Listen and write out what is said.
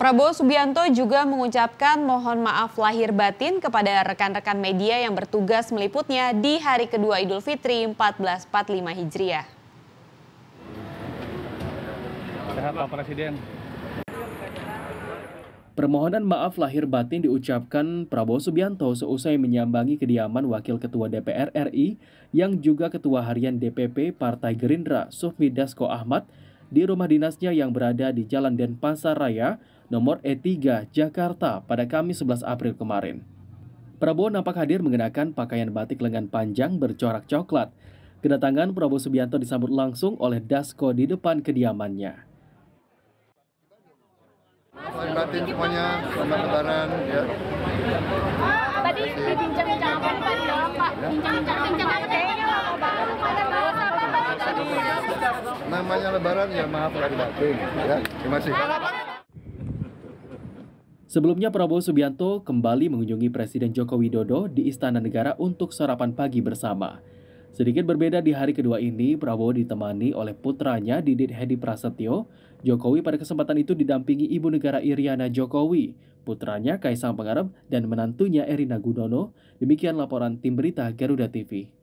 Prabowo Subianto juga mengucapkan mohon maaf lahir batin kepada rekan-rekan media yang bertugas meliputnya di hari kedua Idul Fitri 1445 Hijriah. Sehat Pak Presiden. Permohonan maaf lahir batin diucapkan Prabowo Subianto seusai menyambangi kediaman Wakil Ketua DPR RI yang juga Ketua Harian DPP Partai Gerindra Sufmi Dasko Ahmad di rumah dinasnya yang berada di Jalan Denpasar Raya, nomor E3, Jakarta pada Kamis 11 April kemarin. Prabowo nampak hadir mengenakan pakaian batik lengan panjang bercorak coklat. Kedatangan Prabowo Subianto disambut langsung oleh Dasko di depan kediamannya. Selain batin semuanya, selamat lebaran ya. Tadi dibincang-bincang apa nih Pak? Bincang-bincang apa kayaknya mau baru pada bahas apa tadi? Namanya lebaran ya maaf lahir batin ya. Terima kasih. Sebelumnya Prabowo Subianto kembali mengunjungi Presiden Joko Widodo di Istana Negara untuk sarapan pagi bersama. Sedikit berbeda di hari kedua ini, Prabowo ditemani oleh putranya Didit Hedi Prasetyo. Jokowi pada kesempatan itu didampingi Ibu Negara Iriana Jokowi, putranya Kaisang Pangarep, dan menantunya Erina Gudono. Demikian laporan tim berita Garuda TV.